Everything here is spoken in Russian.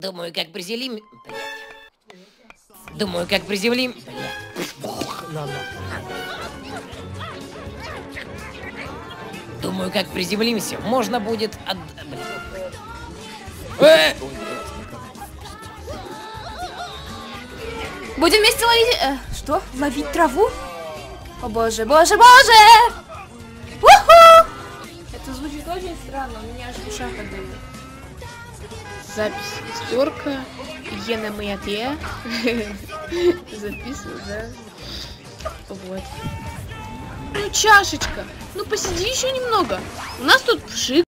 Думаю, как приземлим... Блядь. Думаю, как приземлим... Блядь. Думаю, как приземлимся, можно будет от... Э! Будем вместе ловить... э, что? Ловить траву? О боже, боже, боже! Уху! Это звучит очень странно, у меня аж в ушах Запись стерка. Ена моя те. Записываю, да? Вот. Ну, чашечка. Ну, посиди еще немного. У нас тут пшик.